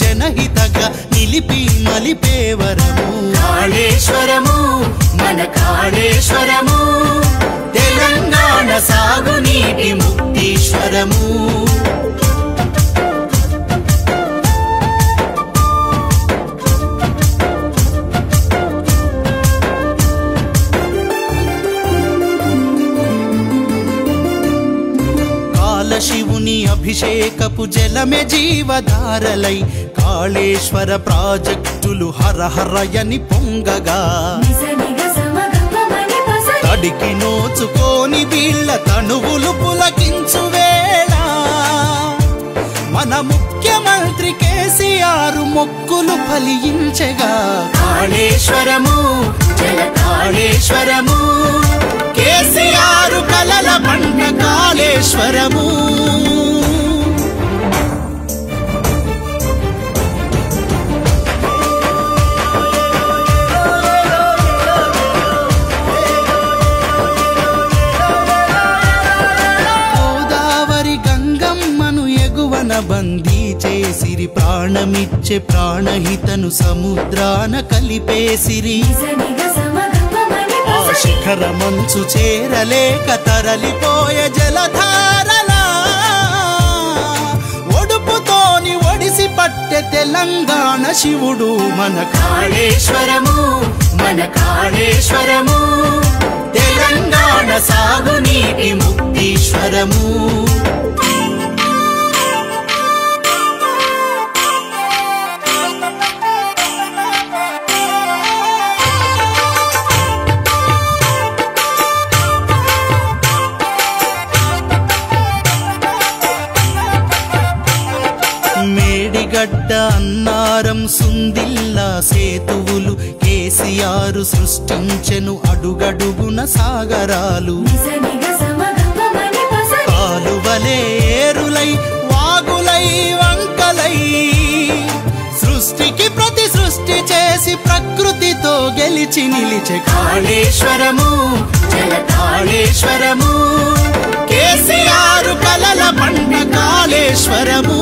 జనహితగా నిలిపి మలిపేవరము కాళేశ్వరము మన కాళేశ్వరము. సాగునీటి ముక్తీశ్వరము. శివుని అభిషేకపు జలమే జీవధారలై కాళేశ్వర ప్రాజెక్టులు హరహరయని పొంగగా. వాడికి నోచుకోని వీళ్ళ తనువులు పులకించు వేళ. మన ముఖ్యమంత్రి కేసీఆర్ మొక్కులు ఫలించగా. కాళేశ్వరము జల కాళేశ్వరము. కేసీఆర్ కలల పంట కాళేశ్వరము. బందీ చేసిరి ప్రాణమిచ్చే ప్రాణహితను సముద్రాన కలిపేసిరి ఆ శిఖర మంచు చేరలేక తరలిపోయే జలధారల ఒడుపుతోని ఒడిసి పట్టె తెలంగాణ శివుడు మన కాళేశ్వరము మన కాళేశ్వరము. తెలంగాణ సాగునీటి ముక్తీశ్వరము. మేడిగడ్డ అన్నారం సుందిల్లా సేతువులు కేసీఆర్ సృష్టించెను అడుగడుగున సాగరాలు. కాలువలే ఏరులై వాగులై వంకలై. సృష్టికి ప్రతి సృష్టి చేసి ప్రకృతితో గెలిచి నిలిచే కాళేశ్వరము జల కాళేశ్వరము. కేసీఆర్ కలల పంట కాళేశ్వరము.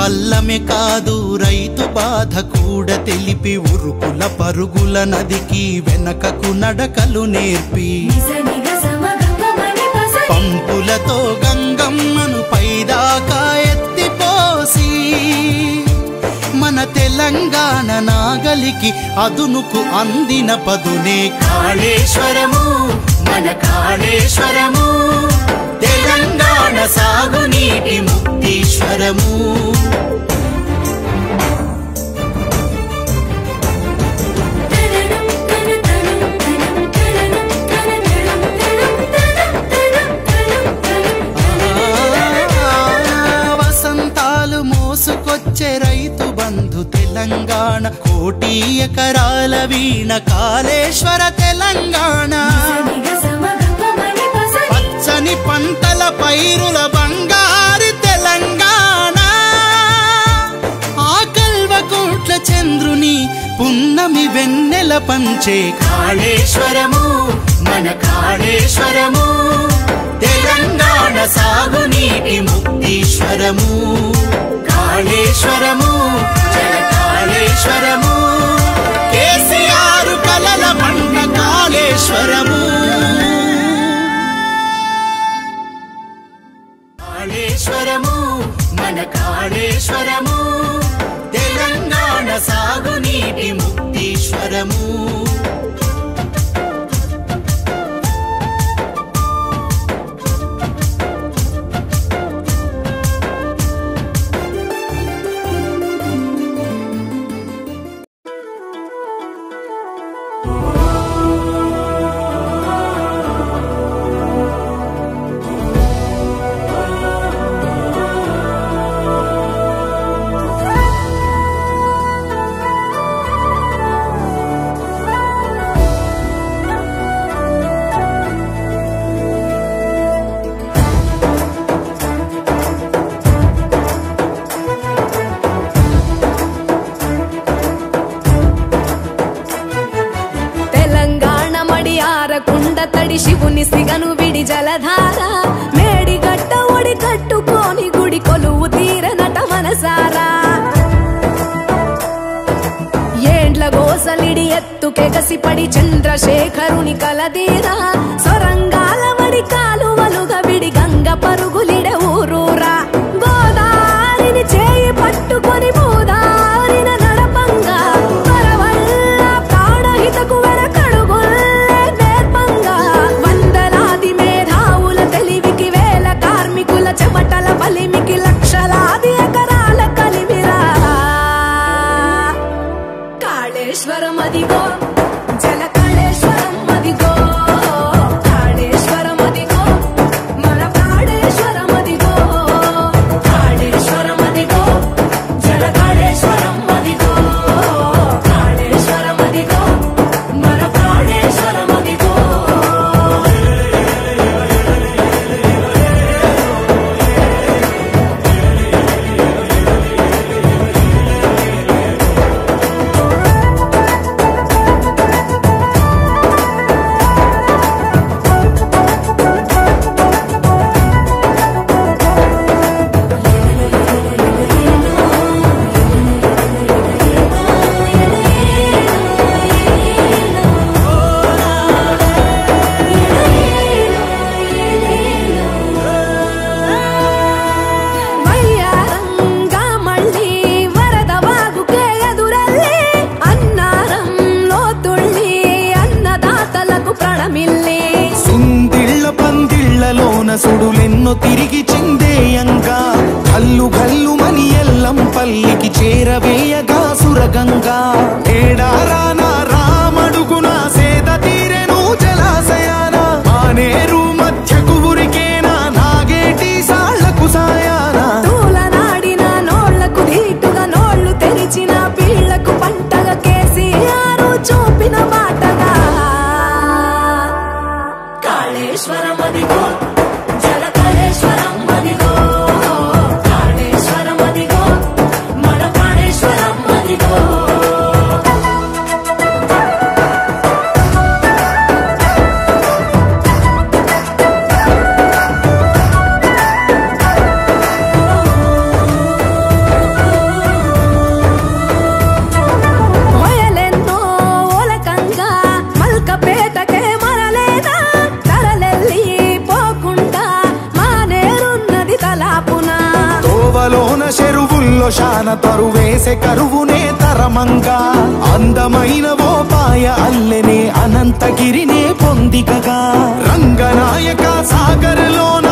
పల్లమె కాదు రైతు బాధ కూడా తెలిపి ఉరుకుల పరుగుల నదికి వెనకకు నడకలు నేర్పి. పంపులతో గంగమ్మను పైదాకా ఎత్తిపోసి మన తెలంగాణ నాగలికి అదునుకు అందిన పదునే కాళేశ్వరము. మన కాళేశ్వరము తెలంగాణ సాగునీటి ముక్తీశ్వరము. తెలంగాణ కోటి ఎకరాల వీణ కాళేశ్వర తెలంగాణ. పచ్చని పంటల పైరుల బంగారు తెలంగాణ. ఆకల్వ కోట్ల చంద్రుని పున్నమి వెన్నెల పంచే కాళేశ్వరము మన కాళేశ్వరము. సాగునీటి ముక్తీశ్వరము. కాళేశ్వరము జల కాళేశ్వరము కేసీఆర్ కలల పంట కాళేశ్వరము. కాళేశ్వరము మన కాళేశ్వరము. తెలంగాణ సాగునీటి ముక్తీశ్వరము. తల్లికి చేరవేయగా సురగంగా. ఏడారా రోషాన తరువేసే కరువునే తరమంగా. అందమైన ఓపాయ అల్లెనే అనంతగిరినే పొందికగా. రంగనాయక సాగరలోన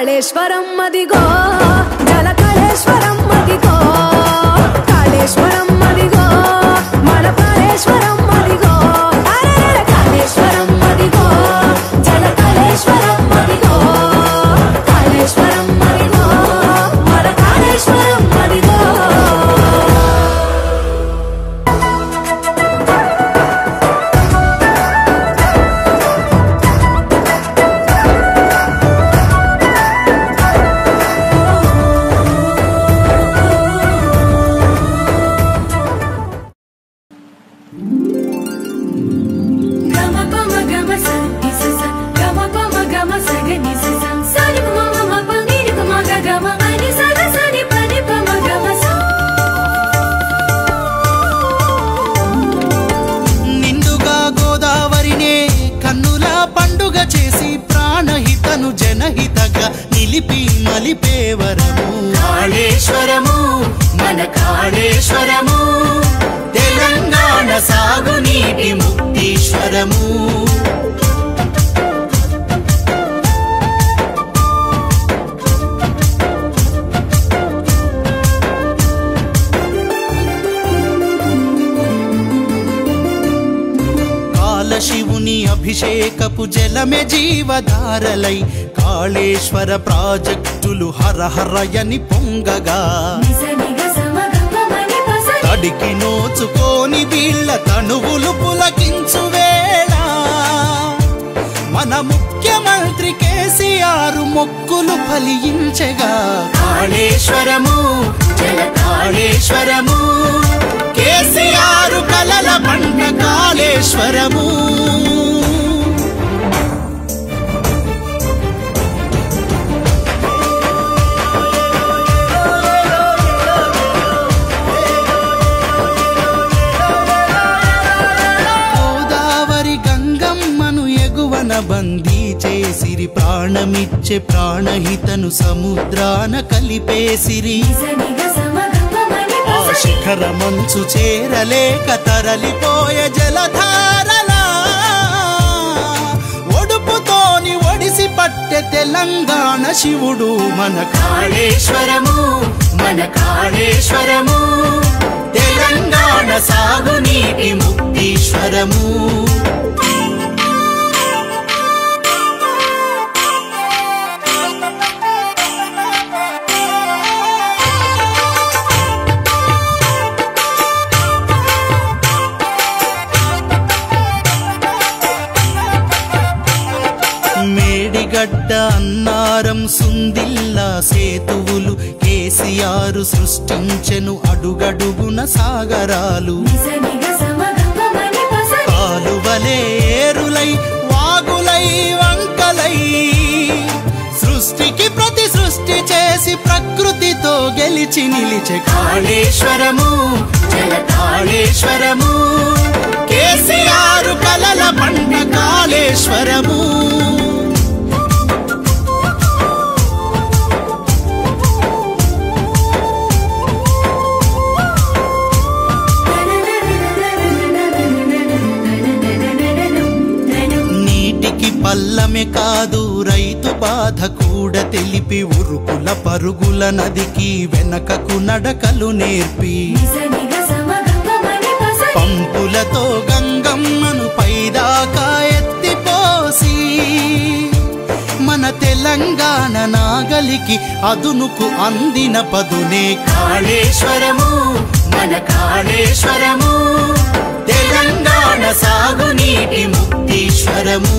కాళేశ్వరం అదిగో జల కాళేశ్వరం అదిగో కాళేశ్వరం అదిగో మన కాళేశ్వరం తెలంగాణ కాళేశ్వరము తెలంగాణ సాగునీటి ముక్తీశ్వరము. శివుని అభిషేకపు జలమే జీవధారలై కాళేశ్వర ప్రాజెక్టులు హరహరయని పొంగగా. తడికి నోచుకోని వీళ్ళ తనువులు పులకించు వేళ. మన ముఖ్యమంత్రి కేసీఆర్ మొక్కులు ఫలించగా. కాళేశ్వరము కాళేశ్వరము. కేసీఆర్ కలల పంట కాళేశ్వరము. బందీ చేసిరి ప్రాణమిచ్చే ప్రాణహితను సముద్రాన కలిపేసిరి. ఆ శిఖర మంచు చేరలేక తరలిపోయే జలధారలా. ఒడుపుతోని ఒడిసి పట్టె తెలంగాణ శివుడు మన కాళేశ్వరము మన కాళేశ్వరము. తెలంగాణ సాగునీటి ముక్తీశ్వరము. కేసీఆర్ సృష్టించెను అడుగడుగున సాగరాలు. కాలువలే ఏరులై వాగులై వంకలై. సృష్టికి ప్రతి సృష్టి చేసి ప్రకృతితో గెలిచి నిలిచే కాళేశ్వరము జల కాళేశ్వరము. కేసీఆర్ కలల పంట కాళేశ్వరము. పల్లమే కాదు రైతు బాధ కూడా తెలిపి ఉరుకుల పరుగుల నదికి వెనకకు నడకలు నేర్పి. పంపులతో గంగమ్మను పైదాకా ఎత్తిపోసి మన తెలంగాణ నాగలికి అదునుకు అందిన పదునే కాళేశ్వరము మన కాళేశ్వరము. తెలంగాణ సాగునీటి ముక్తీశ్వరము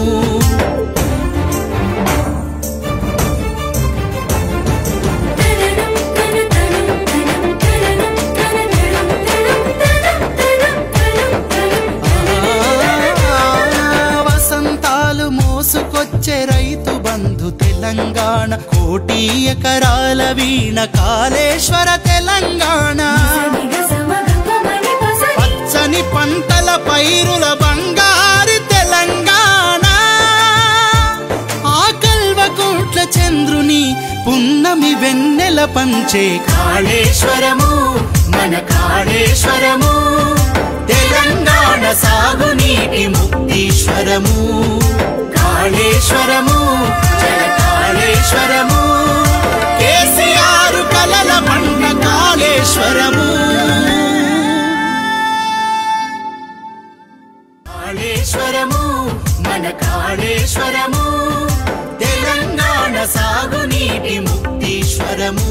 వసంతాలు మోసుకొచ్చే రైతు బంధు తెలంగాణ. కోటి ఎకరాల వీణ కాళేశ్వర తెలంగాణ. పచ్చని పంటల పైరుల బంగారు చంద్రుని పున్నమి వెన్నెల పంచే కాళేశ్వరము మన కాళేశ్వరము. తెలంగాణ సాగునీటి ముక్తీశ్వరము. కాళేశ్వరము జల కాళేశ్వరము. కేసీఆర్ కలల పంట కాళేశ్వరము. కాళేశ్వరము మన కాళేశ్వరము. సాగునీటి ముక్తీశ్వరము.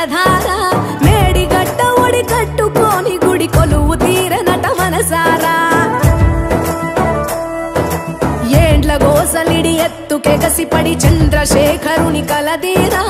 జలధార మేడిగట్ట ఒడి కట్టుకొని గుడి కొలువు తీరనట మనసారా. ఏండ్ల గోసలిడి ఎత్తుకెగసిపడి చంద్రశేఖరుని కలదీరా.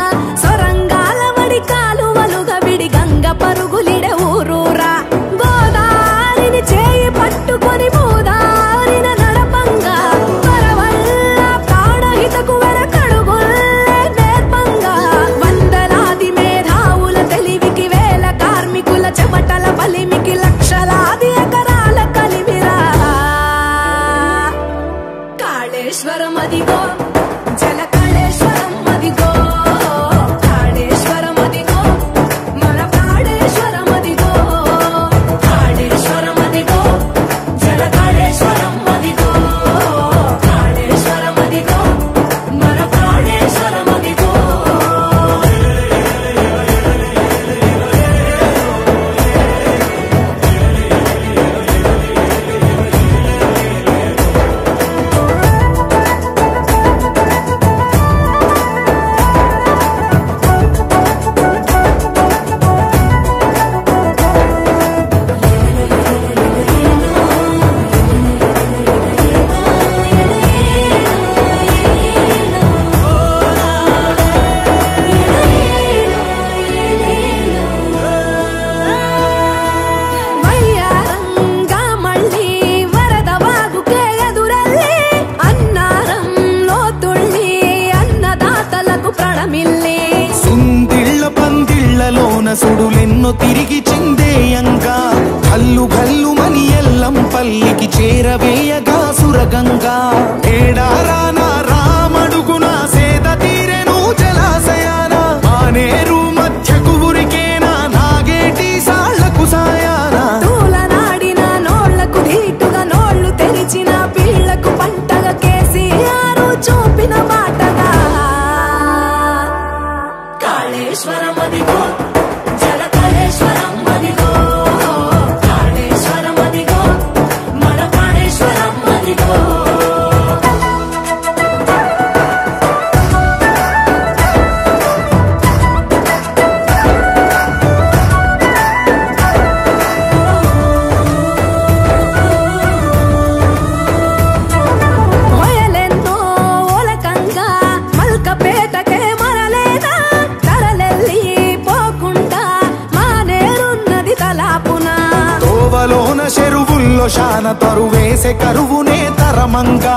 కరువులో శాన తరువేసే కరువునే తరమంగా.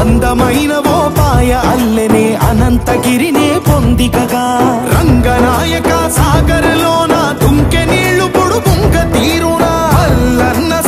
అందమైన ఓపాయ అల్లెనే అనంతగిరినే పొందికగా. రంగనాయక సాగరలోన తుంకె నీళ్ళు పొడుగుంక తీరునా. అల్లన్న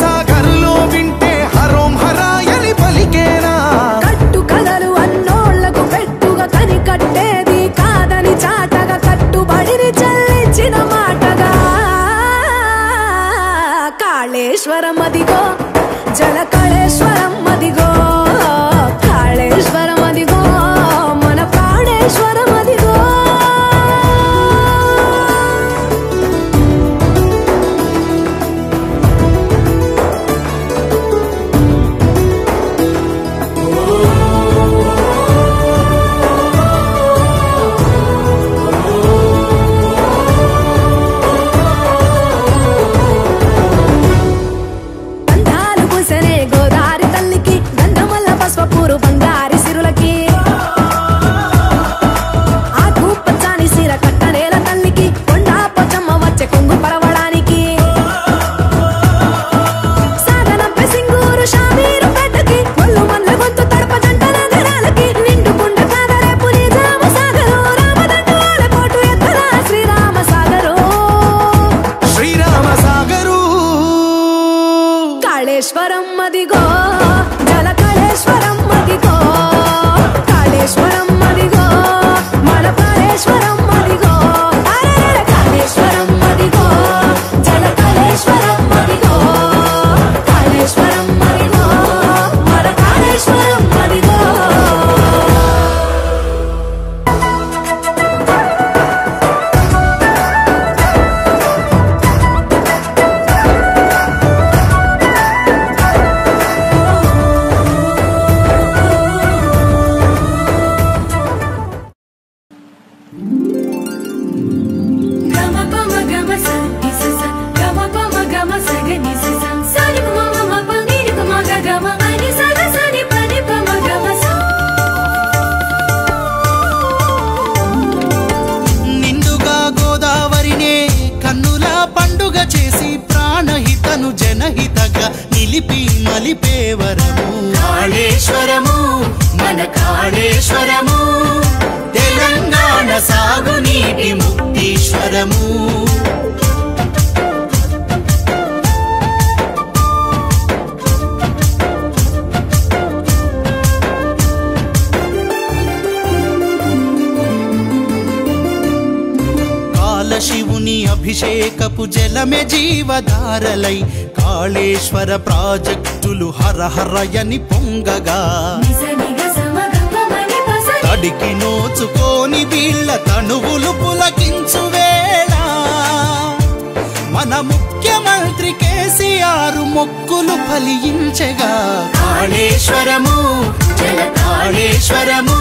కన్నుల పండుగ చేసి ప్రాణహితను జనహితగా నిలిపి మలిపేవరము. కాళేశ్వరము మన కాళేశ్వరము తెలంగాణ సాగునీటి ముక్తీశ్వరము. అభిషేకపు జలమే జీవధారలై కాళేశ్వర ప్రాజెక్టులు హరహరయని పొంగగా. తడికి నోచుకోని వీళ్ళ తనువులు పులకించు వేళ. మన ముఖ్యమంత్రి కేసీఆర్ మొక్కులు ఫలించగా. కాళేశ్వరము జల కాళేశ్వరము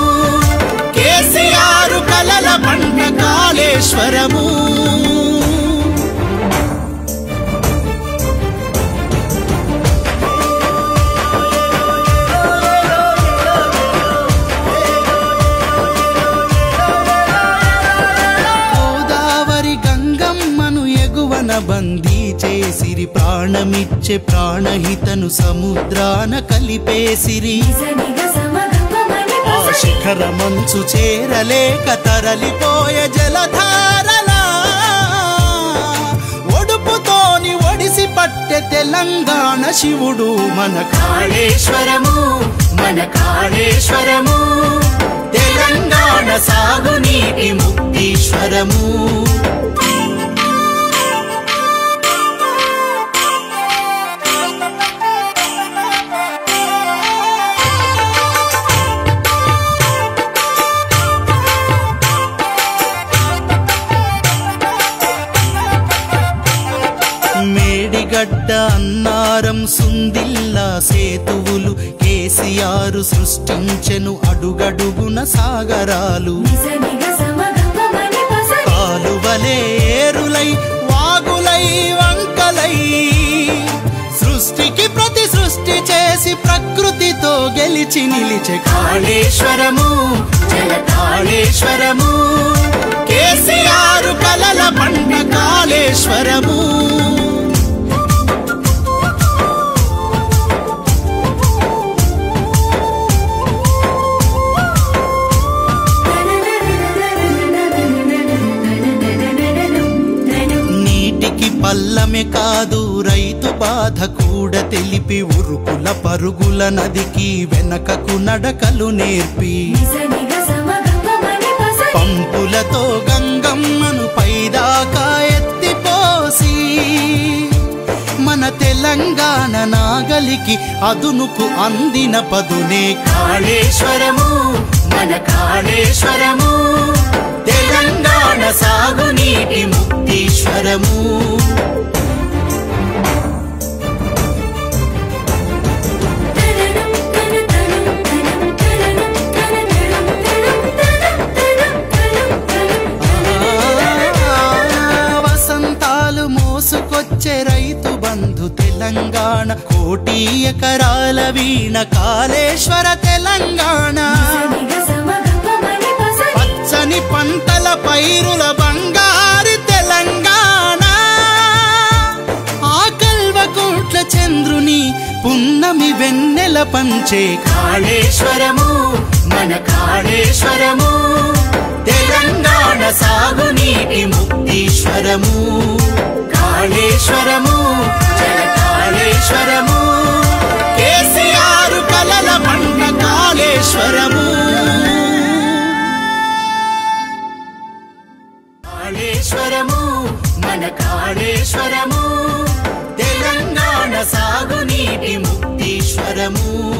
కేసీఆర్ కలల పంట కాళేశ్వరము. బందీ చేసిరి ప్రాణమిచ్చే ప్రాణహితను సముద్రాన కలిపేసిరి. ఆ శిఖర మంచు చేరలేక తరలిపోయ జలధారలా. ఒడుపుతోని ఒడిసి పట్టె తెలంగాణ శివుడు మన కాళేశ్వరము మన కాళేశ్వరము. తెలంగాణ సాగునీటి ముక్తీశ్వరము. అన్నారం సుందిల్లా సేతువులు కేసీఆర్ సృష్టించెను అడుగడుగున సాగరాలు. కాలువలే ఏరులై వాగులై వంకలై. సృష్టికి ప్రతి సృష్టి చేసి ప్రకృతితో గెలిచి నిలిచే కాళేశ్వరము జల కాళేశ్వరము. కేసీఆర్ కలల పంట కాళేశ్వరము. పల్లమే కాదు రైతు బాధ కూడా తెలిపి ఉరుకుల పరుగుల నదికి వెనకకు నడకలు నేర్పి. పంపులతో గంగమ్మను పైదాకా ఎత్తిపోసి. మన తెలంగాణ నాగలికి అదునుకు అందిన పదునే కాళేశ్వరము మన కాళేశ్వరము. తెలంగాణ సాగునీటి ముక్తీశ్వరము. వచ్చే రైతు బంధు తెలంగాణ. కోటి ఎకరాల వీణ కాళేశ్వర తెలంగాణ. పచ్చని పంటల పైరుల బంగారు తెలంగాణ. ఆకల్వ కోట్ల చంద్రుని పున్నమి వెన్నెల పంచే కాళేశ్వరము మన కాళేశ్వరము. తెలంగాణ సాగునీటి ముక్తీశ్వరము. కాళేశ్వరము జల కాళేశ్వరము కేసీఆర్ కలల పంట కాళేశ్వరము. కాళేశ్వరము మన కాళేశ్వరము. తెలంగాణ సాగునీటి ముక్తీశ్వరము.